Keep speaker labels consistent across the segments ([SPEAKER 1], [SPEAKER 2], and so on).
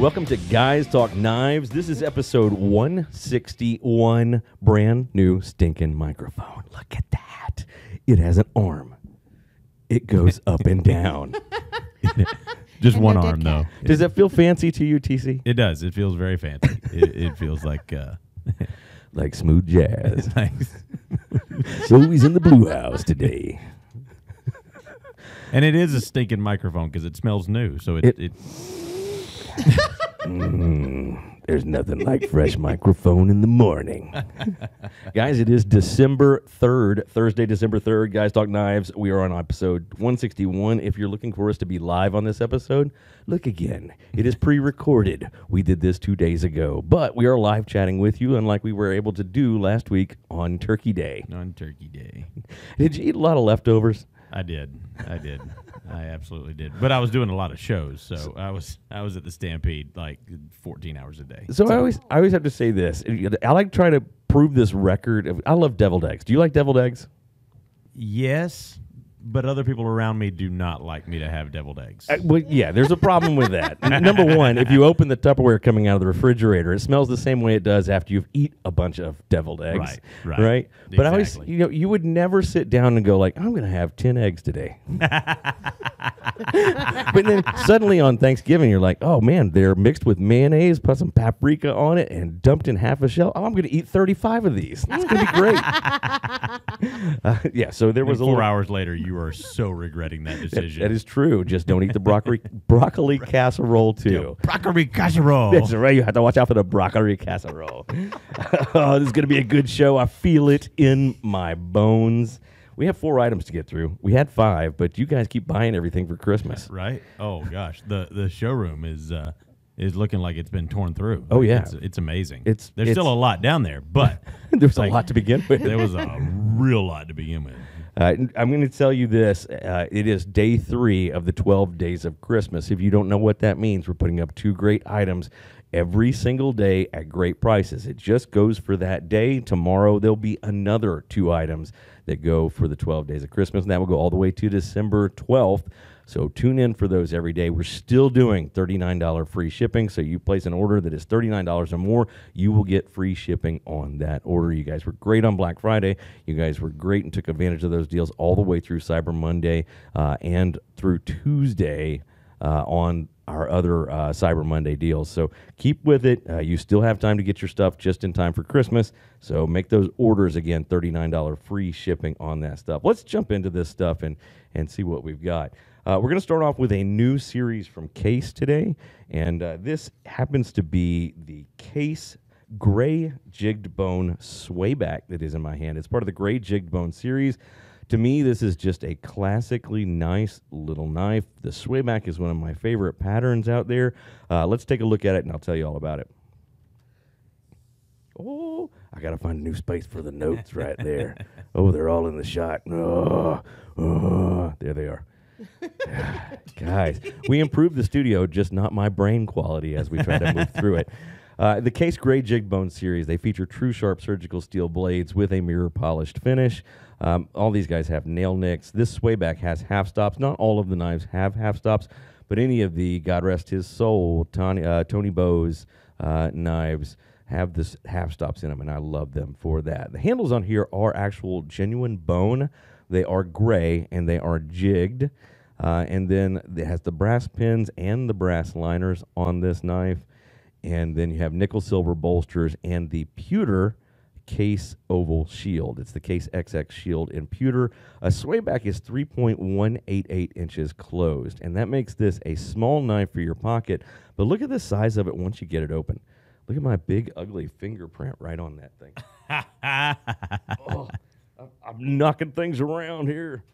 [SPEAKER 1] Welcome to Guys Talk Knives. This is episode 161. Brand new stinking microphone. Look at that. It has an arm. It goes up and down.
[SPEAKER 2] Just
[SPEAKER 3] And
[SPEAKER 2] one
[SPEAKER 3] no
[SPEAKER 2] arm,
[SPEAKER 3] cat.
[SPEAKER 2] though.
[SPEAKER 1] Does that feel fancy to you, TC?
[SPEAKER 2] It does. It feels very fancy. it, it feels like uh,
[SPEAKER 1] Like smooth jazz.
[SPEAKER 2] nice.
[SPEAKER 1] so he's in the blue house today.
[SPEAKER 2] And it is a stinking microphone because it smells new. So it,
[SPEAKER 1] It-
[SPEAKER 2] it,
[SPEAKER 1] Mm, there's nothing like fresh microphone in the morning. Guys, it is December 3rd, Thursday, December 3rd. Guys Talk Knives. We are on episode 161. If you're looking for us to be live on this episode, look again. It is pre recorded. We did this two days ago, but we are live chatting with you, unlike we were able to do last week on Turkey Day.
[SPEAKER 2] on Turkey Day.
[SPEAKER 1] Did you eat a lot of leftovers?
[SPEAKER 2] I did. I did. I absolutely did. But I was doing a lot of shows, so I was I was at the Stampede like 14 hours a day.
[SPEAKER 1] So I always, I always have to say this. I like try to prove this record. Of, I love deviled eggs. Do you like deviled eggs?
[SPEAKER 2] Yes, but other people around me do not like me to have deviled eggs.
[SPEAKER 1] Uh, well, yeah, there's a problem with that. Number one, if you open the Tupperware coming out of the refrigerator, it smells the same way it does after you've eat a bunch of deviled eggs.
[SPEAKER 2] Right, right.
[SPEAKER 1] But I always, you know, you would never sit down and go like, I'm going to have ten eggs today. but then suddenly on Thanksgiving, you're like, oh man, they're mixed with mayonnaise, put some paprika on it, and dumped in half a shell. Oh, I'm going to eat 35 of these. That's going to be great. Uh, yeah. So there
[SPEAKER 2] And
[SPEAKER 1] was a
[SPEAKER 2] four hours later, you are so regretting that
[SPEAKER 1] that-
[SPEAKER 2] decision.
[SPEAKER 1] that is true. Just don't eat the broccoli broccoli casserole too.
[SPEAKER 2] broccoli casserole.
[SPEAKER 1] That's right. You have to watch out for the broccoli casserole. oh, this is going to be a good show. I feel it in my bones. We have four items to get through. We had five, but you guys keep buying everything for Christmas.
[SPEAKER 2] right? Oh gosh, the the showroom is uh, is looking like it's been torn through.
[SPEAKER 1] Oh, yeah.
[SPEAKER 2] it's, it's amazing.
[SPEAKER 1] It's-
[SPEAKER 2] there's still a lot down there, but
[SPEAKER 1] There's a lot to begin with.
[SPEAKER 2] there was a real lot to begin with.
[SPEAKER 1] Uh, I'm going to tell you this. Uh, it is day three of the 12 days of Christmas. If you don't know what that means, we're putting up two great items every single day at great prices. It just goes for that day. Tomorrow, there'll be another two items that go for the 12 days of Christmas, and that will go all the way to December 12th. So tune in for those every day. We're still doing $39 free shipping. So you place an order that is $39 or more, you will get free shipping on that order. You guys were great on Black Friday. You guys were great and took advantage of those deals all the way through Cyber Monday uh, and through Tuesday uh, on our other uh, Cyber Monday deals. So keep with it. Uh, you still have time to get your stuff just in time for Christmas. So make those orders again, $39 free shipping on that stuff. Let's jump into this stuff and, and see what we've got. Uh, we're going to start off with a new series from Case today. And uh, this happens to be the Case Gray Jigged Bone Swayback that is in my hand. It's part of the Gray Jigged Bone series. To me, this is just a classically nice little knife. The swayback is one of my favorite patterns out there. Uh, let's take a look at it, and I'll tell you all about it. Oh, I gotta find a new space for the notes right there. oh, they're all in the shot. Oh, oh, there they are. Guys, we improved the studio, just not my brain quality as we try to move through it. Uh, the Case Gray Jig Bone series, they feature Tru-Sharp surgical steel blades with a mirror polished finish. Um, all these guys have nail nicks. This swayback has half stops. Not all of the knives have half stops, but any of the, God rest his soul, Tony, uh, Tony Bose uh, knives have this half stops in them, and I love them for that. The handles on here are actual genuine bone. They are gray and they are jigged. Uh, and then it has the brass pins and the brass liners on this knife. And then you have nickel silver bolsters and the pewter case oval shield. It's the case XX shield in pewter. A swayback is 3.188 inches closed, and that makes this a small knife for your pocket. But look at the size of it once you get it open. Look at my big, ugly fingerprint right on that thing. oh, I'm, knocking things around here.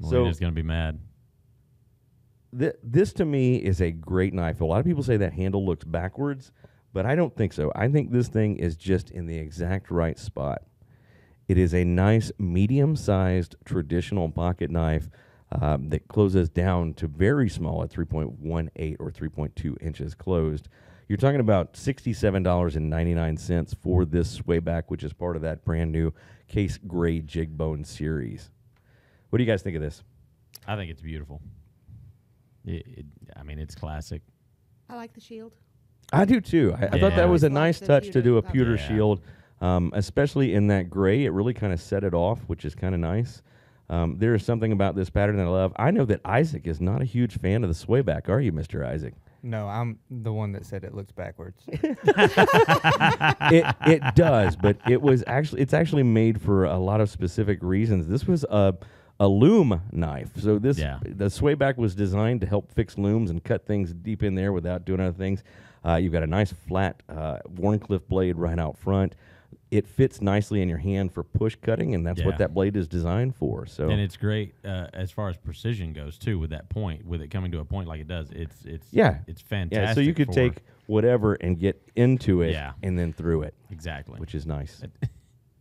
[SPEAKER 1] So-
[SPEAKER 2] Molina's gonna be mad.
[SPEAKER 1] Th- this to me is a great knife. A lot of people say that handle looks backwards, but I don't think so. I think this thing is just in the exact right spot. It is a nice medium sized traditional pocket knife um, that closes down to very small at 3.18 or 3.2 inches closed. You're talking about $67.99 for this swayback, which is part of that brand new Case Gray Jig Bone series. What do you guys think of this?
[SPEAKER 2] I think it's beautiful. It, it, I mean, it's classic.
[SPEAKER 3] I like the shield.
[SPEAKER 1] I do too. I, I thought that was a nice
[SPEAKER 3] liked the
[SPEAKER 1] touch to do a
[SPEAKER 3] pewter
[SPEAKER 1] pewter
[SPEAKER 2] cover.
[SPEAKER 1] shield, um, especially in that gray. It really kind of set it off, which is kind of nice. Um, there is something about this pattern that I love. I know that Isaac is not a huge fan of the swayback, are you, Mister Isaac?
[SPEAKER 4] No, I'm the one that said it looks backwards.
[SPEAKER 1] it it does, but it was actually it's actually made for a lot of specific reasons. This was a a loom knife, so this
[SPEAKER 2] Yeah.
[SPEAKER 1] the swayback was designed to help fix looms and cut things deep in there without doing other things. Uh, you've got a nice flat uh, Wharncliffe blade right out front. It fits nicely in your hand for push cutting, and that's what that blade is designed for. So
[SPEAKER 2] And it's great uh, as far as precision goes too. With that point, with it coming to a point like it does, it's it's
[SPEAKER 1] Yeah.
[SPEAKER 2] it's fantastic.
[SPEAKER 1] yeah, so you could take whatever and get into it,
[SPEAKER 2] Yeah.
[SPEAKER 1] and then through it,
[SPEAKER 2] exactly.
[SPEAKER 1] which is nice.
[SPEAKER 2] it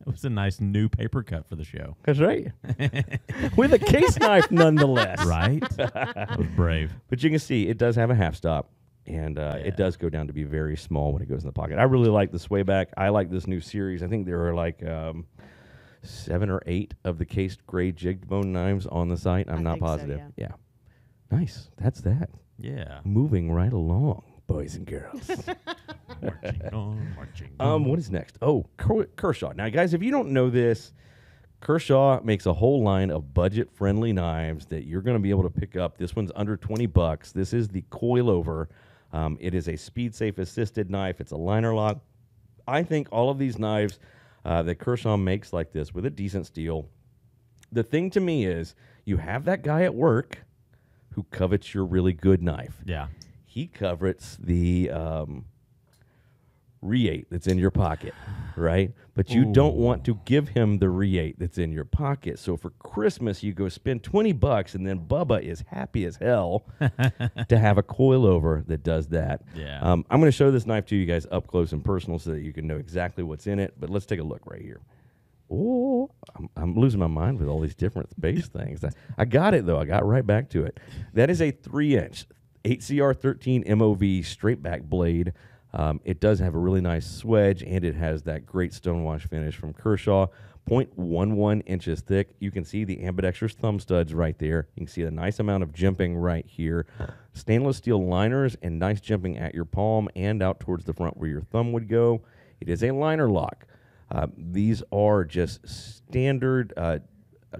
[SPEAKER 2] was a nice new paper cut for the show,
[SPEAKER 1] That's right. With a case knife, nonetheless.
[SPEAKER 2] right? brave.
[SPEAKER 1] But you can see it does have a half stop, and uh,
[SPEAKER 2] Yeah.
[SPEAKER 1] it does go down to be very small when it goes in the pocket. I really like the swayback. I like this new series. I think there are like um, seven or eight of the cased gray jigged bone knives on the site. I'm
[SPEAKER 3] I
[SPEAKER 1] not
[SPEAKER 3] think so,
[SPEAKER 1] positive. yeah. Nice. That's that.
[SPEAKER 2] Yeah.
[SPEAKER 1] Moving right along, boys and girls.
[SPEAKER 2] marching on, marching. on.
[SPEAKER 1] Um, what is next? Oh, Kershaw. Now, guys, if you don't know this, Kershaw makes a whole line of budget-friendly knives that you're going to be able to pick up. This one's under 20 bucks. This is the coilover. Um, it is a speed-safe assisted knife. It's a liner lock. I think all of these knives uh, that Kershaw makes like this with a decent steel. The thing to me is, you have that guy at work who covets your really good knife
[SPEAKER 2] Yeah.
[SPEAKER 1] he covets the um, re8 that's in your pocket, right? But you don't want to give him the re8 that's in your pocket. So for Christmas, you go spend 20 bucks, and then Bubba is happy as hell to have a coilover that does that.
[SPEAKER 2] Yeah.
[SPEAKER 1] Um, I'm going to show this knife to you guys up close and personal so that you can know exactly what's in it. But let's take a look right here. Oh, I'm, I'm losing my mind with all these different base things. I, I got it though. I got right back to it. That is a three inch 8CR13 MOV straight back blade. Um, it does have a really nice swedge and it has that great stonewash finish from Kershaw. 0.11 inches thick. You can see the ambidextrous thumb studs right there. You can see a nice amount of jimping right here. Stainless steel liners and nice jimping at your palm and out towards the front where your thumb would go. It is a liner lock. Uh, these are just standard uh,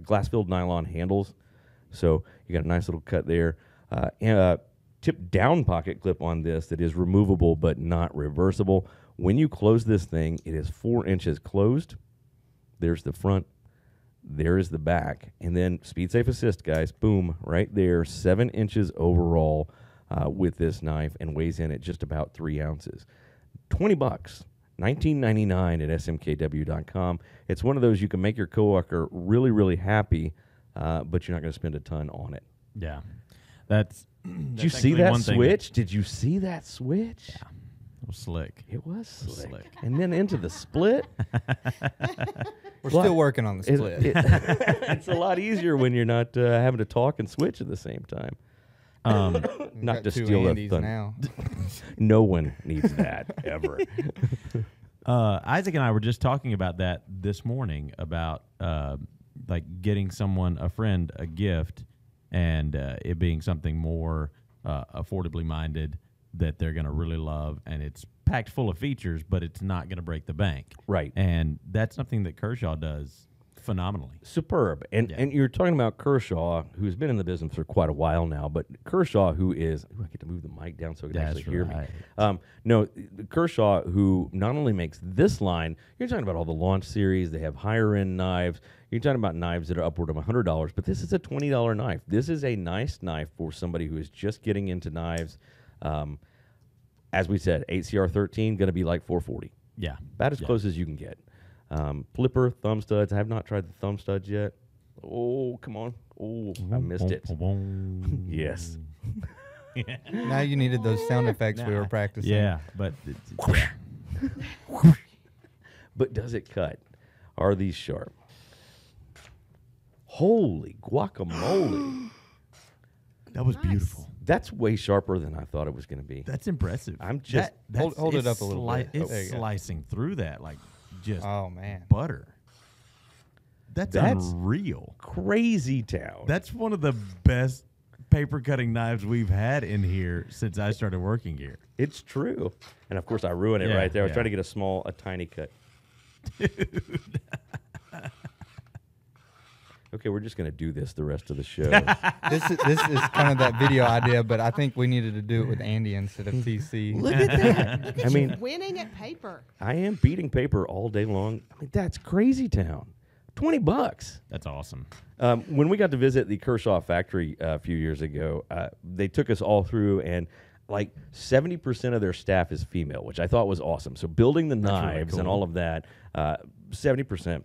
[SPEAKER 1] glass filled nylon handles. So you got a nice little cut there. Uh, and a tip down pocket clip on this that is removable but not reversible. When you close this thing, it is four inches closed. There's the front. There is the back. And then Speed Safe Assist, guys. Boom, right there. Seven inches overall uh, with this knife and weighs in at just about three ounces. 20 bucks. 19.99 at smkw.com. It's one of those you can make your coworker really, really happy, uh, but you're not going to spend a ton on it.
[SPEAKER 2] Yeah. That's.
[SPEAKER 1] Did you see that switch? Did you see that switch? Yeah.
[SPEAKER 2] It was slick.
[SPEAKER 1] It was slick.
[SPEAKER 2] slick.
[SPEAKER 1] And then into the split.
[SPEAKER 4] We're
[SPEAKER 1] Well,
[SPEAKER 4] still working on the split.
[SPEAKER 1] it- it's a lot easier when you're not uh, having to talk and switch at the same time.
[SPEAKER 2] Um,
[SPEAKER 1] not to steal the
[SPEAKER 4] Andys
[SPEAKER 1] thunder.
[SPEAKER 4] now.
[SPEAKER 1] No one needs that ever.
[SPEAKER 2] Uh, Isaac and I were just talking about that this morning about uh, like getting someone, a friend, a gift, and uh, it being something more uh, affordably minded that they're going to really love, and it's packed full of features, but it's not going to break the bank.
[SPEAKER 1] Right.
[SPEAKER 2] And that's something that Kershaw does phenomenally.
[SPEAKER 1] Superb. And
[SPEAKER 2] Yeah.
[SPEAKER 1] and you're talking about Kershaw, who's been in the business for quite a while now, but Kershaw, who is, ooh, I get to move the mic down so I can
[SPEAKER 2] That's
[SPEAKER 1] actually hear me. Um, no, Kershaw, who not only makes this line, you're talking about all the launch series. They have higher end knives. You're talking about knives that are upward of hundred dollars, but this is a twenty dollar knife. This is a nice knife for somebody who is just getting into knives. Um, as we said, 8CR13 going to be like 440,
[SPEAKER 2] Yeah.
[SPEAKER 1] about as
[SPEAKER 2] Yeah.
[SPEAKER 1] close as you can get. Um, flipper thumb studs. I have not tried the thumb studs yet. Oh, come on! Oh, I missed it. Yes.
[SPEAKER 4] now you needed those sound effects we were practicing.
[SPEAKER 2] Yeah, but.
[SPEAKER 1] But does it cut? Are these sharp? Holy guacamole!
[SPEAKER 2] that was
[SPEAKER 3] Nice.
[SPEAKER 2] beautiful.
[SPEAKER 1] That's way sharper than I thought it was going to be.
[SPEAKER 2] That's impressive.
[SPEAKER 1] I'm just-
[SPEAKER 2] That-
[SPEAKER 4] Hold- hold it up a little
[SPEAKER 2] sli-
[SPEAKER 4] bit.
[SPEAKER 2] It's
[SPEAKER 4] There you go.
[SPEAKER 2] slicing through that like just
[SPEAKER 4] Oh man.
[SPEAKER 2] butter. That's,
[SPEAKER 1] That's-
[SPEAKER 2] unreal.
[SPEAKER 1] Crazy town.
[SPEAKER 2] That's one of the best paper cutting knives we've had in here since I started working here.
[SPEAKER 1] It's true. And of course, I ruined it
[SPEAKER 2] Yeah,
[SPEAKER 1] right there. I was
[SPEAKER 2] yeah.
[SPEAKER 1] trying to get a small, a tiny cut. okay, we're just going to do this the rest of the show.
[SPEAKER 4] this is, this is kind of that video idea, but I think we needed to do it with Andy instead of TC.
[SPEAKER 1] Look at that!
[SPEAKER 3] Look at
[SPEAKER 1] I mean,
[SPEAKER 3] winning at paper.
[SPEAKER 1] I am beating paper all day long. I mean, that's crazy town. Twenty bucks.
[SPEAKER 2] That's awesome.
[SPEAKER 1] Um, when we got to visit the Kershaw factory uh, a few years ago, uh, they took us all through and like 70% of their staff is female, which I thought was awesome. So building the
[SPEAKER 2] That's
[SPEAKER 1] knives really
[SPEAKER 2] cool.
[SPEAKER 1] and all of that, uh, 70%.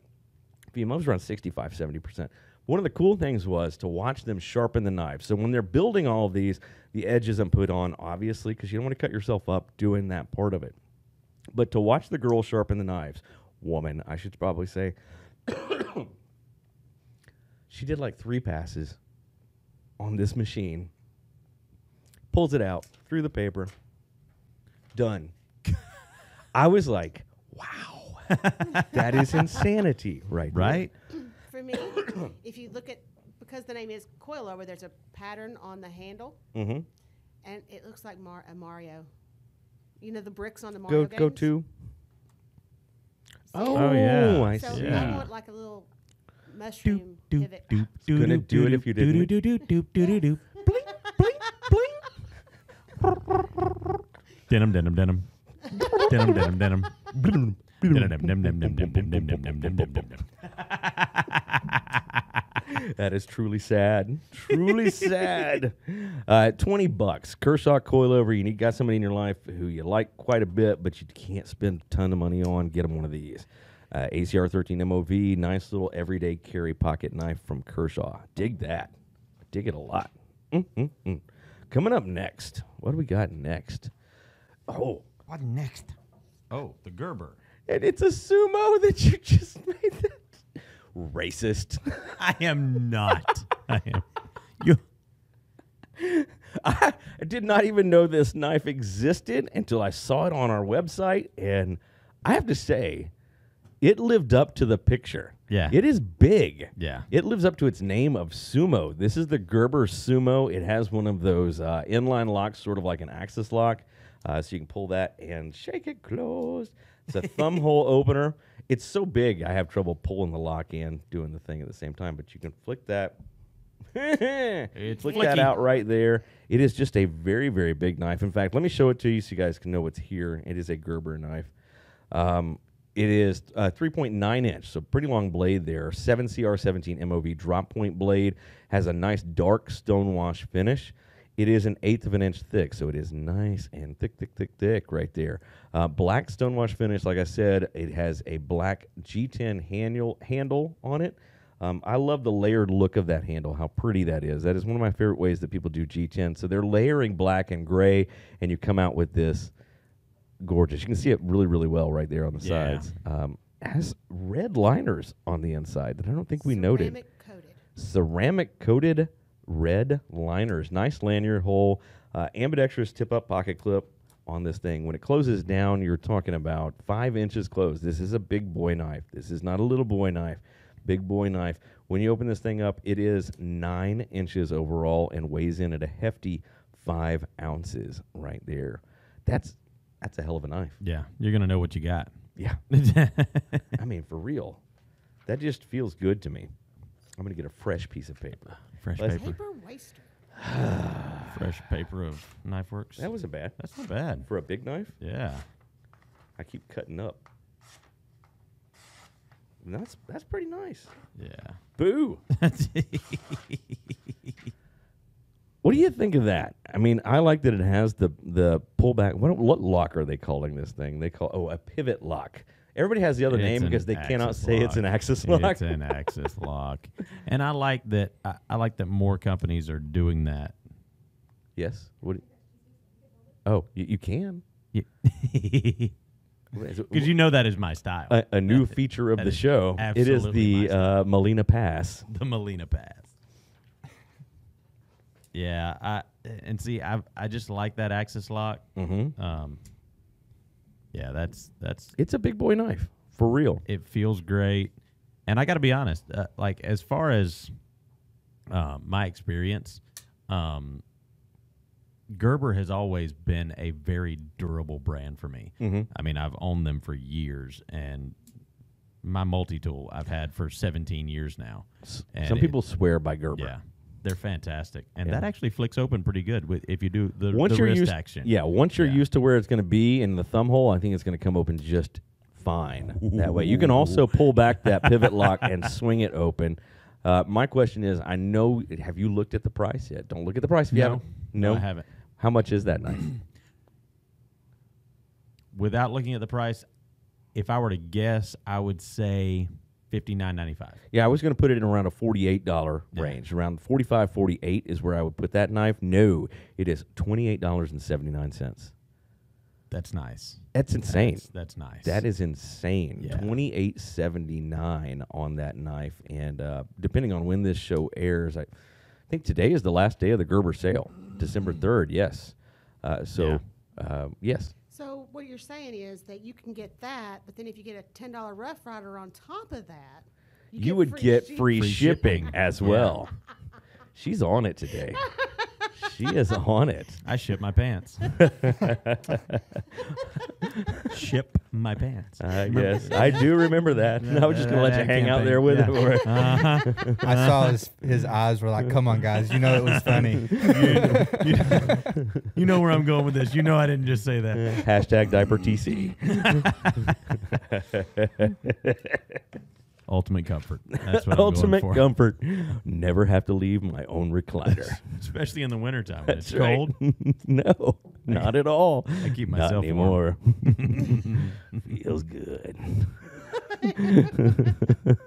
[SPEAKER 1] VMOs around 65, 70%. One of the cool things was to watch them sharpen the knives. So when they're building all of these, the edges I'm put on, obviously, because you don't want to cut yourself up doing that part of it. But to watch the girl sharpen the knives, woman, I should probably say, she did like three passes on this machine, pulls it out through the paper, done. I was like, wow that is insanity, right? there.
[SPEAKER 2] Right?
[SPEAKER 3] For me, if you look at because the name is coilover, there's a pattern on the handle,
[SPEAKER 1] Mm-hmm.
[SPEAKER 3] and it looks like Mar- a Mario. You know the bricks on the Mario
[SPEAKER 1] Go
[SPEAKER 3] games.
[SPEAKER 1] go to.
[SPEAKER 3] See?
[SPEAKER 2] Oh, yeah.
[SPEAKER 1] I
[SPEAKER 3] So
[SPEAKER 1] see.
[SPEAKER 3] I want like a little mushroom
[SPEAKER 2] Doop,
[SPEAKER 3] pivot.
[SPEAKER 2] doop,
[SPEAKER 1] Gonna
[SPEAKER 2] doop,
[SPEAKER 1] do it if you
[SPEAKER 2] doop,
[SPEAKER 1] didn't.
[SPEAKER 2] doop, doop, doop, doop, doop. Denim, denim, denim. Denim, denim, denim. Denim,
[SPEAKER 1] that is truly sad. Truly sad. Uh, 20 bucks. Kershaw coilover. You need, got somebody in your life who you like quite a bit, but you can't spend a ton of money on. Get them one of these. Uh, 8CR 13 MOV. Nice little everyday carry pocket knife from Kershaw. Dig that. Dig it a lot. Mm-mm-mm. Coming up next. What do we got next? Oh.
[SPEAKER 2] What next? Oh, the Gerber
[SPEAKER 1] and it's a sumo that you just made. That racist.
[SPEAKER 2] I am not. I am. You.
[SPEAKER 1] I did not even know this knife existed until I saw it on our website, and I have to say, it lived up to the picture.
[SPEAKER 2] Yeah.
[SPEAKER 1] it is big.
[SPEAKER 2] Yeah.
[SPEAKER 1] it lives up to its name of sumo. This is the Gerber Sumo. It has one of those uh, inline locks, sort of like an axis lock, uh, so you can pull that and shake it closed. It's a thumb hole opener. It's so big, I have trouble pulling the lock in, doing the thing at the same time. But you can flick that.
[SPEAKER 2] It's
[SPEAKER 1] flick that out right there. It is just a very, very big knife. In fact, let me show it to you so you guys can know what's here. It is a Gerber knife. Um, it is uh, 3.9 inch, so pretty long blade there. 7CR17 MOV drop point blade has a nice dark stonewash finish. It is an eighth of an inch thick, so it is nice and thick, thick, thick, thick right there. Uh, black stonewash finish, like I said, it has a black G10 handle handle on it. Um, I love the layered look of that handle, how pretty that is. That is one of my favorite ways that people do G10. So they're layering black and gray, and you come out with this gorgeous. You can see it really, really well right there on the
[SPEAKER 2] Yeah.
[SPEAKER 1] sides. Um, has red liners on the inside that I don't think we noted.
[SPEAKER 3] Ceramic coated.
[SPEAKER 1] Ceramic coated red liners. Nice lanyard hole. Uh, ambidextrous tip up pocket clip on this thing. When it closes down, you're talking about five inches closed. This is a big boy knife. This is not a little boy knife. Big boy knife. When you open this thing up, it is nine inches overall and weighs in at a hefty five ounces right there. That's that's a hell of a knife.
[SPEAKER 2] Yeah, you're gonna know what you got.
[SPEAKER 1] Yeah. I mean, for real. That just feels good to me. I'm gonna get a fresh piece of paper.
[SPEAKER 2] Fresh
[SPEAKER 1] Let's-
[SPEAKER 2] paper.
[SPEAKER 3] Paper waster.
[SPEAKER 2] Fresh paper of Knife Works.
[SPEAKER 1] That wasn't bad.
[SPEAKER 2] That's not bad.
[SPEAKER 1] For a big knife,
[SPEAKER 2] Yeah.
[SPEAKER 1] I keep cutting up. And that's that's pretty nice.
[SPEAKER 2] Yeah.
[SPEAKER 1] Boo. What do you think of that? I mean, I like that it has the the pullback. What what lock are they calling this thing? They call oh a pivot lock. Everybody has the other
[SPEAKER 2] It's
[SPEAKER 1] name because they cannot say it's an axis lock.
[SPEAKER 2] It's an axis lock, and I like that. I, I like that more companies are doing that.
[SPEAKER 1] yes. What? oh, you, you can.
[SPEAKER 2] Because
[SPEAKER 1] What is
[SPEAKER 2] you know that is my style.
[SPEAKER 1] a, a new feature of the show. It is the uh, Molina Pass.
[SPEAKER 2] the Molina Pass. Yeah, I and see, I I just like that axis lock.
[SPEAKER 1] Mm-hmm.
[SPEAKER 2] Um, yeah, that's that's
[SPEAKER 1] It's a big boy knife for real.
[SPEAKER 2] it feels great, and I got to be honest, uh, like as far as uh, my experience, Um, Gerber has always been a very durable brand for me.
[SPEAKER 1] Mm-hmm.
[SPEAKER 2] I mean, I've owned them for years, and my multi tool I've had for 17 years now. And
[SPEAKER 1] Some
[SPEAKER 2] it-
[SPEAKER 1] people swear by Gerber.
[SPEAKER 2] yeah, they're fantastic, and
[SPEAKER 1] Yeah.
[SPEAKER 2] that actually flicks open pretty good with if you do the,
[SPEAKER 1] Once
[SPEAKER 2] the
[SPEAKER 1] you're
[SPEAKER 2] wrist
[SPEAKER 1] used,
[SPEAKER 2] action.
[SPEAKER 1] yeah, once you're
[SPEAKER 2] Yeah.
[SPEAKER 1] used to where it's going to be in the thumb hole, I think it's going to come open just fine that way. You can also pull back that pivot lock and swing it open. Uh, my question is, I know, have you looked at the price yet? Don't look at the price if you
[SPEAKER 2] No.
[SPEAKER 1] haven't.
[SPEAKER 2] No,
[SPEAKER 1] No,
[SPEAKER 2] I haven't.
[SPEAKER 1] How much is that knife?
[SPEAKER 2] Without looking at the price, if I were to guess, I would say 59.95.
[SPEAKER 1] Yeah, I was going to put it in around a $48
[SPEAKER 2] Yeah.
[SPEAKER 1] range. Around 45 48 is where I would put that knife. No, it is $28.79.
[SPEAKER 2] That's nice.
[SPEAKER 1] That's insane.
[SPEAKER 2] That's, that's nice.
[SPEAKER 1] That is insane.
[SPEAKER 2] Yeah.
[SPEAKER 1] Twenty eight seventy nine on that knife, and uh, depending on when this show airs, I think today is the last day of the Gerber sale, December third. Yes, uh, so uh, yes,
[SPEAKER 3] what you're saying is that you can get that, but then if you get a ten dollar Rough Rider on top of that,
[SPEAKER 1] you, would get
[SPEAKER 3] ship-
[SPEAKER 1] free,
[SPEAKER 2] Free
[SPEAKER 1] shipping,
[SPEAKER 2] shipping.
[SPEAKER 1] as well. She's on it today. she is on it.
[SPEAKER 2] I ship my pants. ship my pants.
[SPEAKER 1] I guess I do remember that. I was just gonna let you hang out there with
[SPEAKER 2] yeah.
[SPEAKER 1] it.
[SPEAKER 2] Uh-huh.
[SPEAKER 4] I saw his his eyes were like, "Come on, guys, you know it was funny."
[SPEAKER 2] you know where I'm going with this. You know I didn't just say that.
[SPEAKER 1] Hashtag diaper TC.
[SPEAKER 2] Ultimate comfort. That's what
[SPEAKER 1] Ultimate
[SPEAKER 2] I'm going for.
[SPEAKER 1] comfort. Never have to leave my own recliner.
[SPEAKER 2] Especially in the wintertime when
[SPEAKER 1] That's
[SPEAKER 2] it's cold.
[SPEAKER 1] no, Not at all.
[SPEAKER 2] I keep myself Not
[SPEAKER 1] anymore. Feels good.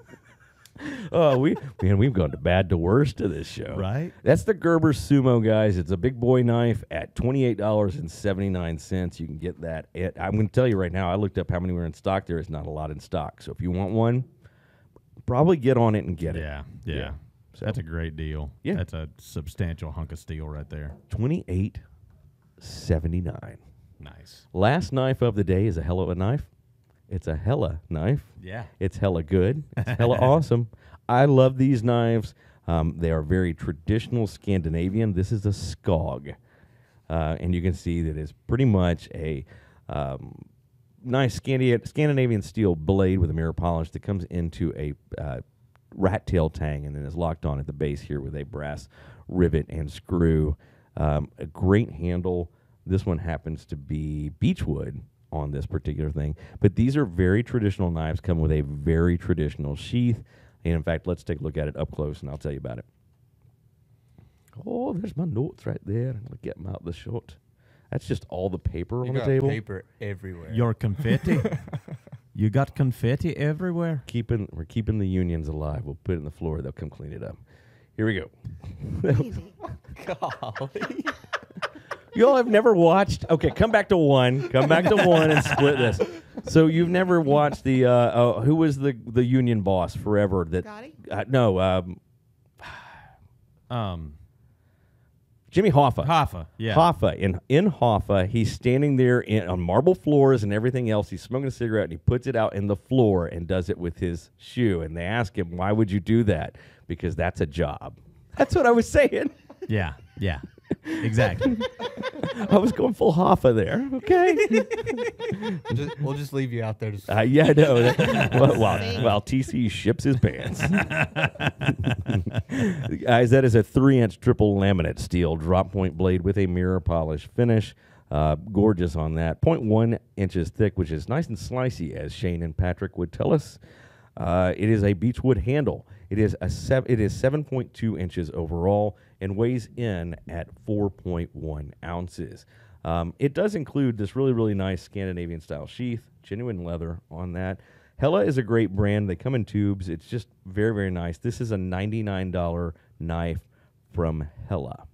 [SPEAKER 1] oh, we man, we've gone to bad to worse to this show.
[SPEAKER 2] Right?
[SPEAKER 1] That's the Gerber Sumo, guys. It's a big boy knife at twenty eight dollars and seventy nine cents. You can get that. At, I'm going to tell you right now. I looked up how many were in stock. There is not a lot in stock. So if you want one, probably get on it and get yeah, it.
[SPEAKER 2] Yeah, yeah.
[SPEAKER 1] So
[SPEAKER 2] that's a great deal.
[SPEAKER 1] Yeah,
[SPEAKER 2] that's a substantial hunk of steel right there.
[SPEAKER 1] Twenty eight 79.
[SPEAKER 2] Nice.
[SPEAKER 1] Last knife of the day is a hella knife. It's a hella knife.
[SPEAKER 2] Yeah.
[SPEAKER 1] It's hella good. It's hella awesome. I love these knives. Um, they are very traditional Scandinavian. This is a skog. Uh, and you can see that it's pretty much a um, nice Scandinavian steel blade with a mirror polish that comes into a uh, rat tail tang and then is locked on at the base here with a brass rivet and screw. Um, a great handle. This one happens to be beechwood on this particular thing. But these are very traditional knives, come with a very traditional sheath. And in fact, let's take a look at it up close and I'll tell you about it. Oh, there's my notes right there. I'm going to get them out of the shot. That's just all the paper
[SPEAKER 4] You
[SPEAKER 1] on the table.
[SPEAKER 4] paper everywhere.
[SPEAKER 2] Your confetti. you got confetti everywhere.
[SPEAKER 1] Keeping, we're keeping the unions alive. We'll put it in the floor. They'll come clean it up. Here we go.
[SPEAKER 3] Easy.
[SPEAKER 4] Golly.
[SPEAKER 1] You all have never watched. Okay, come back to one. Come back to one and split this. So you've never watched the uh, uh, who was the the union boss forever? That
[SPEAKER 3] Gotti?
[SPEAKER 1] uh, no, um,
[SPEAKER 2] Um,
[SPEAKER 1] Jimmy Hoffa.
[SPEAKER 2] Hoffa. Yeah.
[SPEAKER 1] Hoffa in in Hoffa, he's standing there in, on marble floors and everything else. He's smoking a cigarette and he puts it out in the floor and does it with his shoe. And they ask him, "Why would you do that?" Because that's a job. That's what I was saying.
[SPEAKER 2] Yeah. Yeah. Exactly.
[SPEAKER 1] I was going full Hoffa there. Okay.
[SPEAKER 4] just, we'll just leave you out there. To
[SPEAKER 1] Uh, yeah, I know. That- well, while, while TC ships his pants. Guys, that is a three inch triple laminate steel drop point blade with a mirror polish finish. Uh, gorgeous on that. 0.1 inches thick, which is nice and slicey, as Shane and Patrick would tell us. Uh, it is a beechwood handle. It is a It is 7.2 inches overall and weighs in at 4.1 ounces. Um, it does include this really, really nice Scandinavian style sheath, genuine leather on that. Helle is a great brand. They come in tubes. It's just very, very nice. This is a $99 knife from Helle.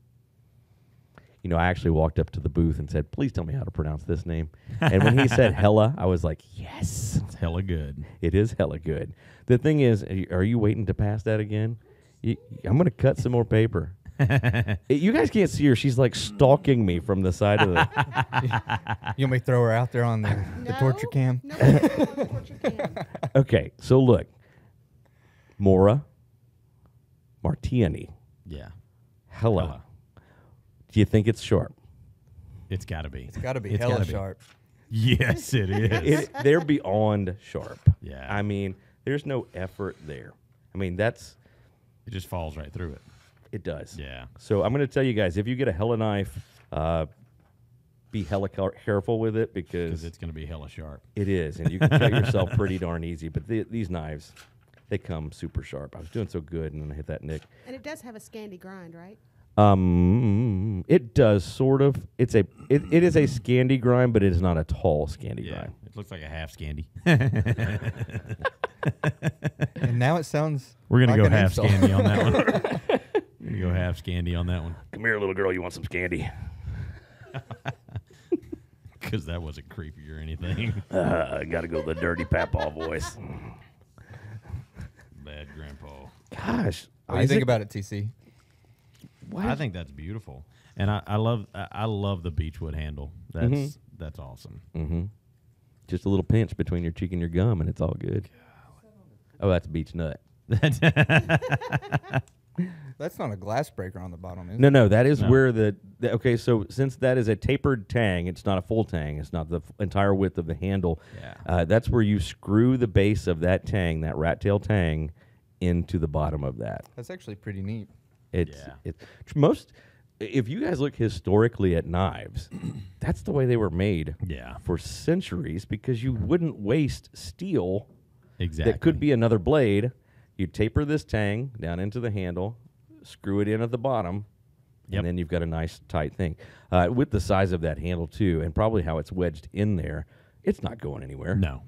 [SPEAKER 1] You know, I actually walked up to the booth and said, please tell me how to pronounce this name. And when he said Hella, I was like, yes,
[SPEAKER 2] it's hella good.
[SPEAKER 1] it is hella good. The thing is, are you, waiting to pass that again? You, I'm going to cut some more paper. It- you guys can't see her. She's like stalking me from the side of the.
[SPEAKER 4] You want me to throw her out there on the, the torture cam?
[SPEAKER 3] No, no, no, torture cam.
[SPEAKER 1] Okay, so look, Mora, Marttiini,
[SPEAKER 2] Yeah.
[SPEAKER 1] Hella,
[SPEAKER 2] Hella.
[SPEAKER 1] Do you think it's sharp?
[SPEAKER 2] It's got to be.
[SPEAKER 4] It's got to be
[SPEAKER 2] It's
[SPEAKER 4] hella
[SPEAKER 2] gotta be.
[SPEAKER 4] sharp.
[SPEAKER 2] Yes, it is.
[SPEAKER 1] It, they're beyond sharp.
[SPEAKER 2] Yeah.
[SPEAKER 1] I mean, there's no effort there. I mean, that's
[SPEAKER 2] it just falls right through it.
[SPEAKER 1] it does.
[SPEAKER 2] Yeah.
[SPEAKER 1] So I'm going to tell you guys, if you get a hella knife, uh, be hella careful with it
[SPEAKER 2] Because
[SPEAKER 1] because
[SPEAKER 2] it's going to be hella sharp.
[SPEAKER 1] it is, and you can cut yourself pretty darn easy. But the, these knives, they come super sharp. I was doing so good, and then I hit that nick.
[SPEAKER 3] And it does have a Scandi grind, right?
[SPEAKER 1] Um, it does sort of. It's a it, it is a Scandi grind, but it is not a tall Scandi
[SPEAKER 2] Yeah.
[SPEAKER 1] grind.
[SPEAKER 2] It looks like a half Scandi.
[SPEAKER 4] And now it sounds.
[SPEAKER 2] We're going to
[SPEAKER 4] like
[SPEAKER 2] go
[SPEAKER 4] an
[SPEAKER 2] half
[SPEAKER 4] insult.
[SPEAKER 2] Scandi on that one. We're going to go half Scandi on that one.
[SPEAKER 1] Come here, little girl. You want some Scandi?
[SPEAKER 2] Because that wasn't creepy or anything.
[SPEAKER 1] Uh, I got to go the dirty papaw voice.
[SPEAKER 2] Bad grandpa.
[SPEAKER 1] Gosh,
[SPEAKER 4] What do you think about it, TC?
[SPEAKER 2] I think that's beautiful, and I, I love I, I love the beechwood handle. That's
[SPEAKER 1] Mhm.
[SPEAKER 2] that's awesome.
[SPEAKER 1] Mm-hmm. Just a little pinch between your cheek and your gum, and it's all good. Oh, that's beech nut.
[SPEAKER 4] That's not a glass breaker on the bottom, is
[SPEAKER 1] No,
[SPEAKER 4] it?
[SPEAKER 1] no, that is
[SPEAKER 2] No.
[SPEAKER 1] where the, the okay. So since that is a tapered tang, it's not a full tang. It's not the f- entire width of the handle.
[SPEAKER 2] Yeah.
[SPEAKER 1] Uh, that's where you screw the base of that tang, that rat tail tang, into the bottom of that.
[SPEAKER 4] That's actually pretty neat.
[SPEAKER 1] It's
[SPEAKER 2] Yeah.
[SPEAKER 1] it, most. If you guys look historically at knives, that's the way they were made
[SPEAKER 2] yeah,
[SPEAKER 1] for centuries because you wouldn't waste steel
[SPEAKER 2] exactly.
[SPEAKER 1] that could be another blade. You taper this tang down into the handle, screw it in at the bottom,
[SPEAKER 2] Yep.
[SPEAKER 1] and then you've got a nice tight thing. Uh, with the size of that handle too, and probably how it's wedged in there, it's not going anywhere.
[SPEAKER 2] no,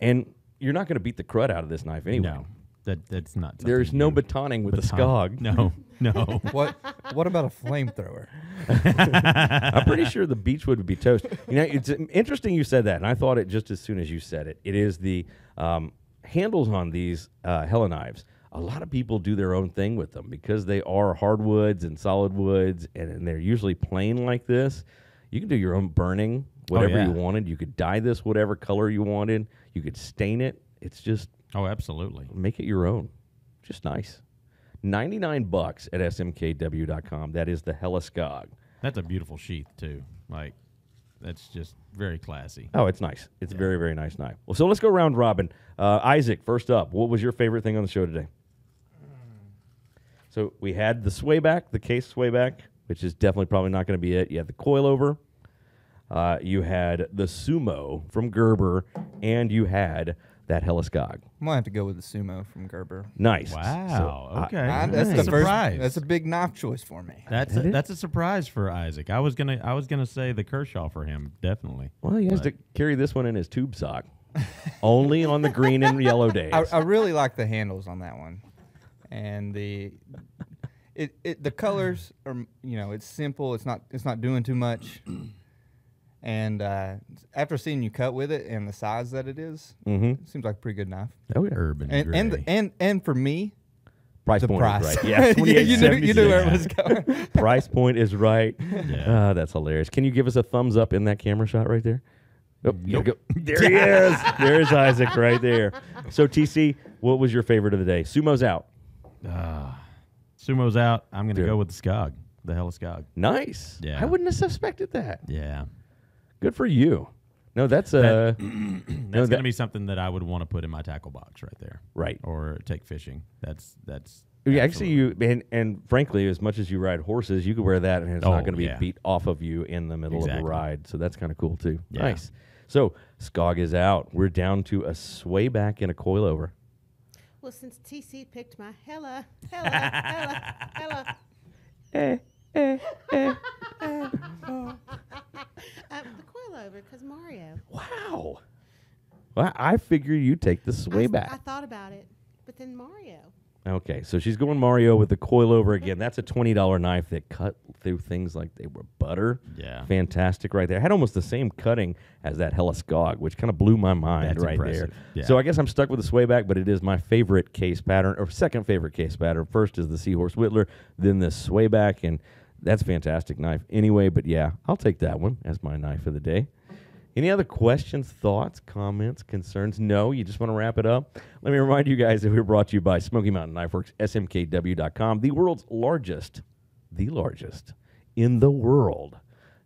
[SPEAKER 1] and you're not going to beat the crud out of this knife anyway.
[SPEAKER 2] no. That that's not.
[SPEAKER 1] There's no
[SPEAKER 2] you
[SPEAKER 1] batoning with the
[SPEAKER 2] baton-
[SPEAKER 1] Skog.
[SPEAKER 2] No, no.
[SPEAKER 4] What What about a flamethrower?
[SPEAKER 1] I'm pretty sure the beechwood would be toast. You know, it's interesting you said that, and I thought it just as soon as you said it. It is the um, handles on these uh, Helle knives. A lot of people do their own thing with them because they are hardwoods and solid woods, and, and they're usually plain like this. You can do your own burning, whatever
[SPEAKER 2] yeah.
[SPEAKER 1] you wanted. You could dye this whatever color you wanted. You could stain it. It's just
[SPEAKER 2] Oh, absolutely.
[SPEAKER 1] make it your own. Just nice. 99 bucks at smkw.com. That is the Helle Skog.
[SPEAKER 2] That's a beautiful sheath too. Like, that's just very classy.
[SPEAKER 1] Oh, it's nice. It's a very, very nice knife. Well, so let's go round robin. Uh, Isaac, first up, what was your favorite thing on the show today? So we had the swayback, the case swayback, which is definitely probably not going to be it. You had the coilover. Uh, you had the sumo from Gerber, and you had that Helle Skog.
[SPEAKER 4] I'm gonna have to go with the sumo from Gerber.
[SPEAKER 1] Nice.
[SPEAKER 2] Wow.
[SPEAKER 1] I-
[SPEAKER 2] okay.
[SPEAKER 4] I-
[SPEAKER 2] That's
[SPEAKER 4] that's
[SPEAKER 2] a
[SPEAKER 4] the first.
[SPEAKER 2] surprise.
[SPEAKER 4] That's a big knife choice for me.
[SPEAKER 2] That's a, that's a surprise for Isaac. I was gonna I was gonna say the Kershaw for him definitely.
[SPEAKER 1] well, he has
[SPEAKER 2] But-
[SPEAKER 1] to carry this one in his tube sock, only on the green and yellow days.
[SPEAKER 4] I, I really like the handles on that one, and the it, it the colors are you know it's simple. It's not it's not doing too much. And uh, after seeing you cut with it and the size that it is,
[SPEAKER 1] mm-hmm.
[SPEAKER 4] it seems like a pretty good knife.
[SPEAKER 1] Oh, yeah.
[SPEAKER 2] Urban
[SPEAKER 4] And
[SPEAKER 2] gray.
[SPEAKER 4] and the, and and for me,
[SPEAKER 1] Price
[SPEAKER 4] the
[SPEAKER 1] point
[SPEAKER 4] price.
[SPEAKER 1] is right. Yeah,
[SPEAKER 4] you, you knew you knew where it was going.
[SPEAKER 1] price point is right.
[SPEAKER 2] Yeah.
[SPEAKER 1] Ah, that's hilarious. Can you give us a thumbs up in that camera shot right there? Oh,
[SPEAKER 2] Nope.
[SPEAKER 1] go- There he is. There's Isaac right there. So TC, what was your favorite of the day? Sumo's out.
[SPEAKER 2] Ah. Sumo's out. I'm gonna go with the Skog. The hell Skog.
[SPEAKER 1] Nice.
[SPEAKER 2] Yeah.
[SPEAKER 1] I wouldn't have suspected that.
[SPEAKER 2] Yeah.
[SPEAKER 1] Good for you. No, that's uh
[SPEAKER 2] That's
[SPEAKER 1] that-
[SPEAKER 2] gonna be something that I would want to put in my tackle box right there.
[SPEAKER 1] right.
[SPEAKER 2] Or take fishing. That's that's
[SPEAKER 1] Yeah, actually, you and, and frankly, as much as you ride horses, you could wear that, and it's
[SPEAKER 2] Oh,
[SPEAKER 1] not going to be
[SPEAKER 2] yeah.
[SPEAKER 1] beat off of you in the middle of a ride. So that's kind of cool too.
[SPEAKER 2] Yeah.
[SPEAKER 1] Nice. So Skog is out. We're down to a sway back and a coilover.
[SPEAKER 3] Well, since TC picked my hella, hella, hella, hella,
[SPEAKER 1] Eh, eh, eh.
[SPEAKER 3] uh, the coilover, because Mario.
[SPEAKER 1] Wow. Well, I figure you take the
[SPEAKER 3] I
[SPEAKER 1] sway back.
[SPEAKER 3] I thought about it, but then Mario.
[SPEAKER 1] Okay, so she's going Mario with the coilover again. That's a twenty dollar knife that cut through things like they were butter.
[SPEAKER 2] Yeah.
[SPEAKER 1] fantastic right there. Had almost the same cutting as that Helle Skog, which kind of blew my mind
[SPEAKER 2] That's
[SPEAKER 1] right
[SPEAKER 2] impressive.
[SPEAKER 1] there.
[SPEAKER 2] Yeah.
[SPEAKER 1] So I guess I'm stuck with the swayback, but it is my favorite case pattern, or second favorite case pattern. First is the Seahorse Whittler, then the swayback, and that's fantastic knife. Anyway, but yeah, I'll take that one as my knife of the day. Any other questions, thoughts, comments, concerns? No, you just want to wrap it up? Let me remind you guys that we're brought to you by Smoky Mountain Knife Works, smkw.com, the world's largest, the largest in the world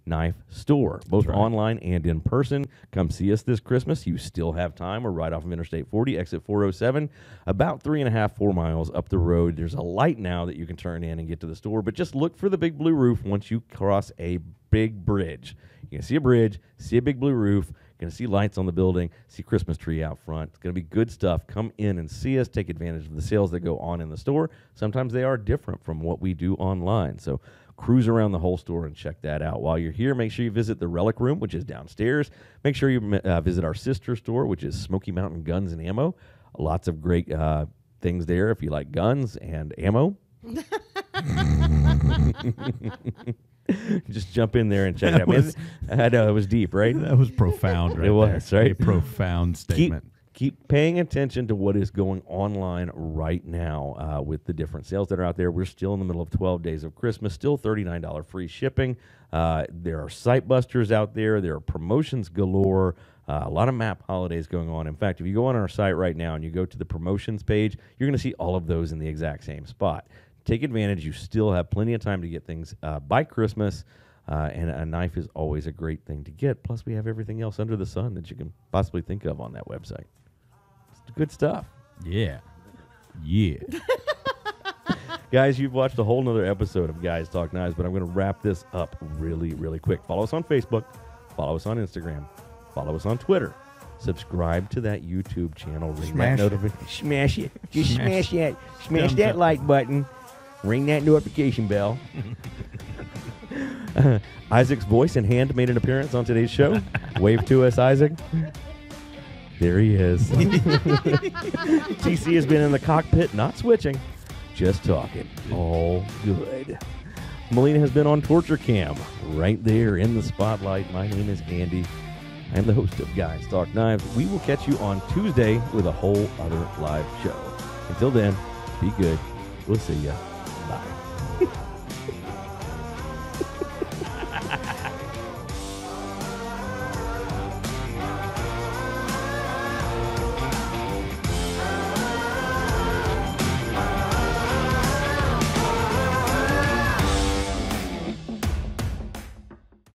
[SPEAKER 1] knife store, both
[SPEAKER 2] right.
[SPEAKER 1] online and in person. Come see us this Christmas. You still have time. We're right off of Interstate 40, exit 407, about three and a half, four miles up the road. There's a light now that you can turn in and get to the store, but just look for the big blue roof once you cross a big bridge. You can see a bridge, see a big blue roof. Going to see lights on the building, see Christmas tree out front. It's going to be good stuff. Come in and see us. Take advantage of the sales that go on in the store. Sometimes they are different from what we do online. So cruise around the whole store and check that out. While you're here, make sure you visit the Relic Room, which is downstairs. Make sure you uh, visit our sister store, which is Smoky Mountain Guns and Ammo. Lots of great uh, things there if you like guns and ammo. Just jump in there and check it out.
[SPEAKER 2] was-
[SPEAKER 1] I know it was deep, right?
[SPEAKER 2] That was profound, right
[SPEAKER 1] It was,
[SPEAKER 2] there.
[SPEAKER 1] right?
[SPEAKER 2] A profound statement.
[SPEAKER 1] keep paying attention to what is going online right now uh, with the different sales that are out there. We're still in the middle of 12 days of Christmas, still $39 free shipping. Uh, there are site busters out there. There are promotions galore. Uh, a lot of map holidays going on. In fact, if you go on our site right now and you go to the promotions page, you're going to see all of those in the exact same spot. Take advantage. You still have plenty of time to get things uh, by Christmas. Uh, and a knife is always a great thing to get. Plus, we have everything else under the sun that you can possibly think of on that website. It's good stuff.
[SPEAKER 2] Yeah. Yeah.
[SPEAKER 1] Guys, you've watched a whole nother episode of Guys Talk Knives, but I'm going to wrap this up really, really quick. Follow us on Facebook, follow us on Instagram, follow us on Twitter. Subscribe to that YouTube channel. Ring
[SPEAKER 4] Smash
[SPEAKER 1] that
[SPEAKER 4] it.
[SPEAKER 1] notification. Smash it. Just
[SPEAKER 2] Smash
[SPEAKER 1] smash, that. Smash that
[SPEAKER 2] up.
[SPEAKER 1] like button. Ring that notification bell. Isaac's voice and hand made an appearance on today's show. Wave to us, Isaac. There he is. TC has been in the cockpit, not switching, just talking. All good. Melina has been on Torture Cam, right there in the spotlight. My name is Andy. I am the host of Guys Talk Knives. We will catch you on Tuesday with a whole other live show. Until then, be good. We'll see ya.